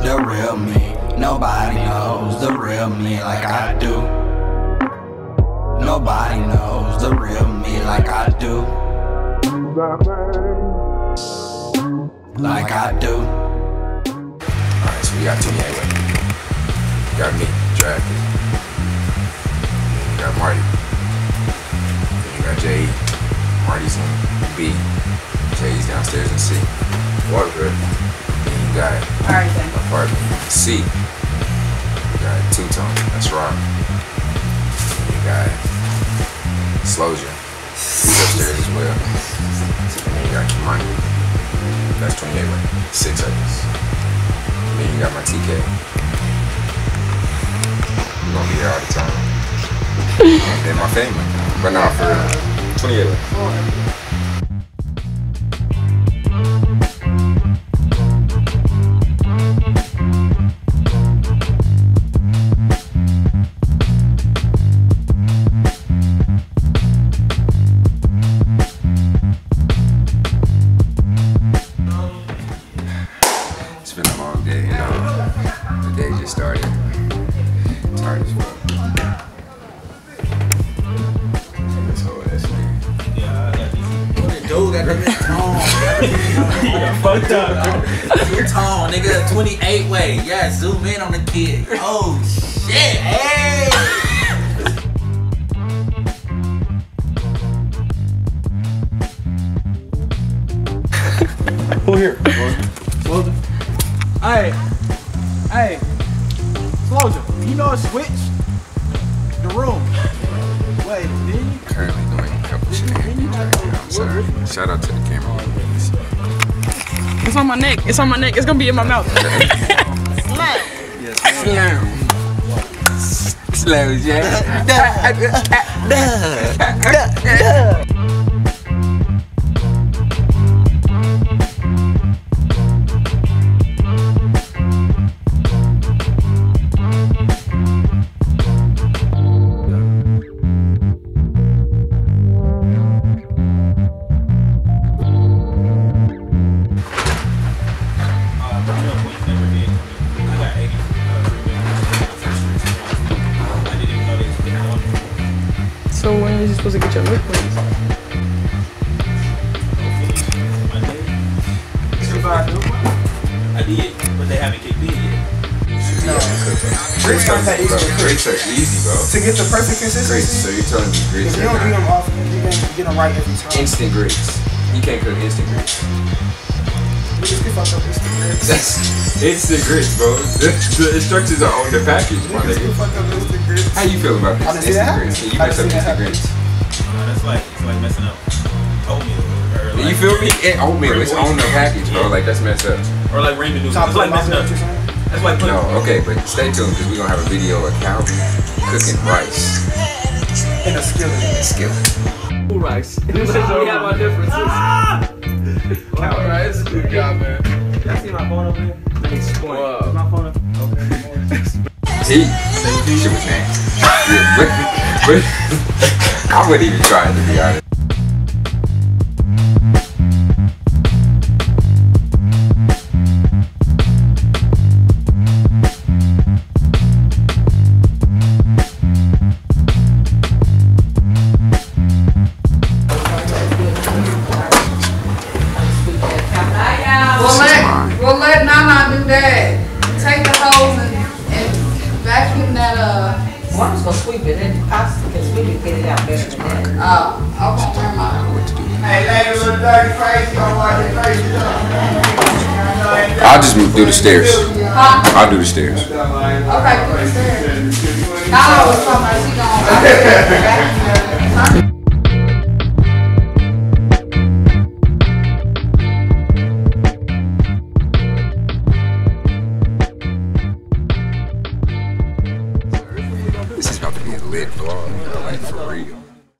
The real me. Nobody knows the real me like I do. Nobody knows the real me like I do. Like I do. Alright, so we got 28 left. Got me. Then you got Marty. You got Jay. Marty's in B. Jay's downstairs in C. Waterford. Then you got Alright then. apartment C. You got two tone. That's Rob. Then you got Slouja. He's upstairs as well. And then you got Kimani. That's 28 right? Six of us. And then you got my TK. We're gonna be here all the time. and then my family. But not for 28 right? Tall. Fucked up. You're tall, nigga. 28 way. Yeah, zoom in on the kid. Oh, shit. Hey. Who here? Slouja. Hey, hey, Slouja. You know a switch? The room. Wait, did you? Currently doing a couple shenanigans right now. I'm sorry. Shout out to the camera. It's on my neck. It's on my neck. It's gonna be in my mouth. Slow. Slow, yeah. So when is you supposed to get your lip please? I did, but they haven't kicked in yet. Grapes are, bro. Grapes are easy, bro. To get the perfect Grapes, consistency. so you're telling me grapes If you don't do them often, you can get them right every time. instant grapes. You can't cook instant grapes. You just get fucked up instant That's instant grits, bro. The, the instructions are on the package, my nigga. fucked up instant grits. How you feel about this didn't instant grits? You happen. I mess up didn't instant grits? That's like, it's like messing up oatmeal. Or like, You feel me? And oatmeal, it's on the package, bro. Like that's messed up. Or like ramen noodles. Top It's like messing up. what you're saying? That's like. No, okay, but stay tuned because we're gonna have a video of Calvin cooking rice In a skillet. in a skillet. rice. we have our differences. Ah! Alright, good job, man. Y'all see my phone over there? Wow. Is my phone up? Okay. He, shit was nasty. Yeah, but, but I wouldn't even try it to be honest. Uh, One gonna sweep it, and possibly can sweep it, get it out better than that. okay, never mind. What to do? Hey, lady, little dirty face, don't watch it crazy I'll just do the stairs. Huh? I'll do the stairs. Okay, put it there. Nana was talking about she gonna vacuum that. blonde, like for real.